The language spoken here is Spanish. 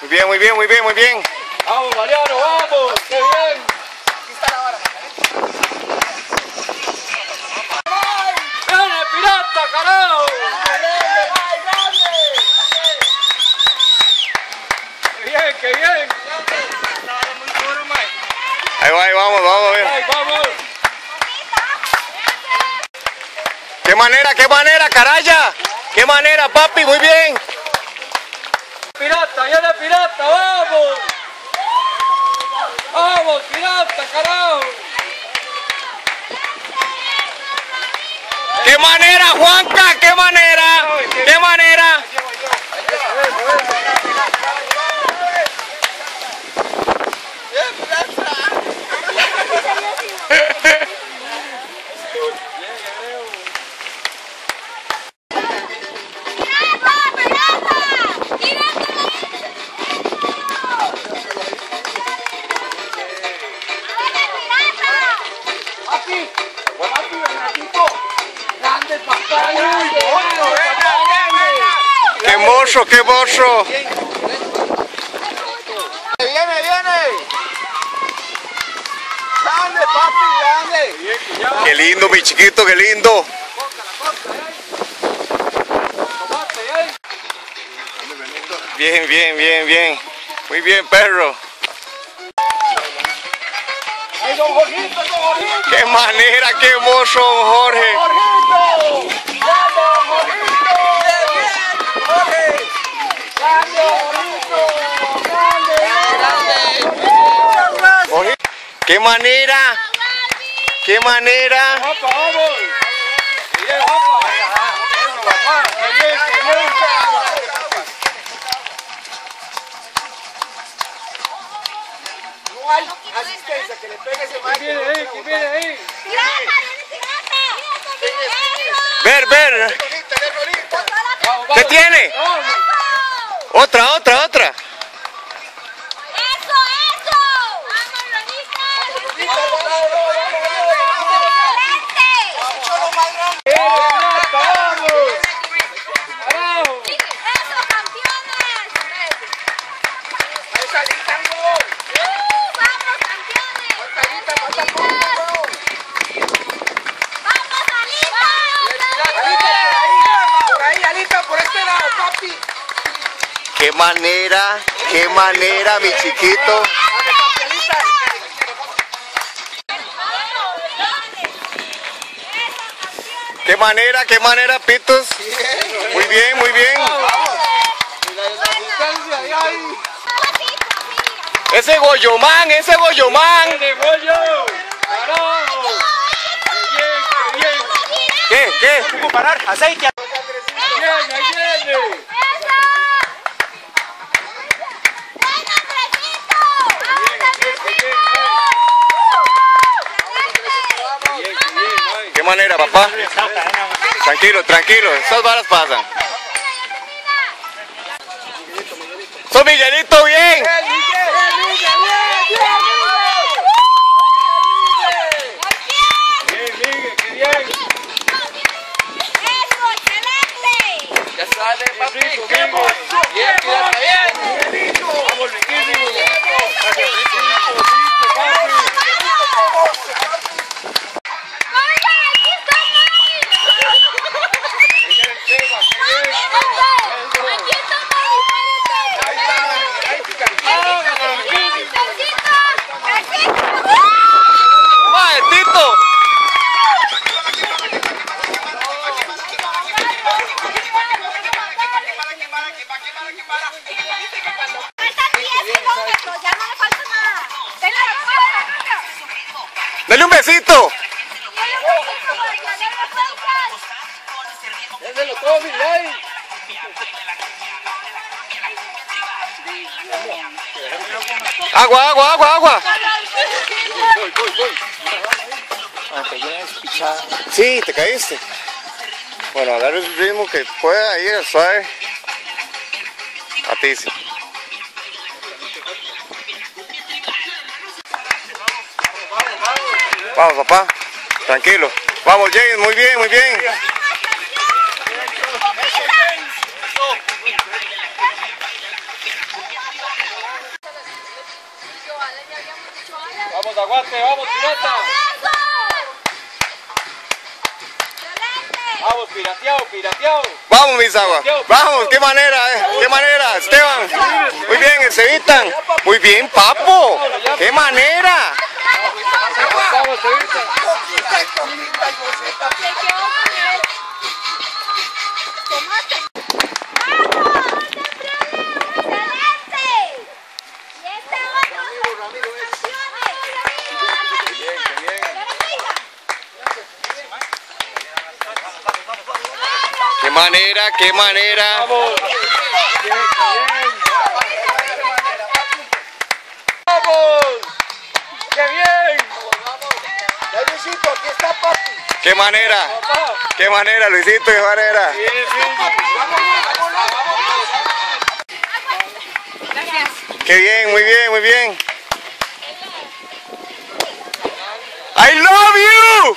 Muy bien, muy bien, muy bien, muy bien. Vamos, Mariano, vamos. Qué bien. ¡Viene, pirata, carajo! ¡Qué bien, qué bien! Ahí va, ahí vamos, vamos a ver. ¡Ay, vamos! ¿Qué manera, qué manera, caraya? ¿Qué manera, papi? Muy bien. ¡Pirata, pirata, vamos! ¡Vamos, pirata, carajo! ¿Qué manera, Juanca? ¿Qué manera? ¡Qué mozo, qué mozo! Viene, viene. Grande, papi, grande. Qué lindo, mi chiquito, qué lindo. Bien, bien, bien, bien. Muy bien, perro. ¡Ay, don Jorgito, don Jorgito! ¡Qué manera, qué mozo, Jorge! ¡Jorgito! ¡Grande, don Jorgito! ¡Bien, Jorge! ¡Grande, Jorgito! ¡Grande, grande! Jorge, ¡Qué manera! ¡Qué manera! ¡Opa, vamos! Ver, ver. ¿Qué tiene? Otra, otra, otra. ¡Viene, pirata, vamos! ¡Carajo! Por ahí, Alita, por este lado, papi. ¡Qué manera! ¡Qué manera, mi chiquito! ¡Qué manera, qué manera, pitos! Muy bien, muy bien. Ese Goyomán, ese Goyomán. ¡Qué qué aceite. ¡Viene, ahí viene! ¿Qué manera, papá? Tranquilo, tranquilo. Esas varas pasan. ¡Son Miguelito bien! ¡Bien, Miguel, qué bien! Ya sale, papi. rico, ¡Qué Miguel. mozo! Bien, pirata, bien. ¡Vamos, riquísimo! ¡Rico, rico, papi! ¡Mira el tema, qué bien! ¡Mae, Tito! ¡Dale un besito! ¡Déselo todo, mi ley! ¡Agua, agua, agua, agua! Sí, te caíste. Bueno, agarra el ritmo que pueda ir suave. A ti sí. Vamos, papá. Tranquilo. Vamos, James. Muy bien, muy bien. Vamos, aguante. Vamos, pirata. Vamos, pirateado, pirateado. Vamos, mis aguas. Vamos, qué manera. Eh. Qué manera, Esteban. Muy bien, se. Muy bien, papo. Qué manera. Qué manera, qué manera. Vamos. Qué bien. Ya, Luisito, aquí está papi. Qué manera. Qué manera, Luisito, qué manera. Bien. Qué bien, muy bien, muy bien. I love you.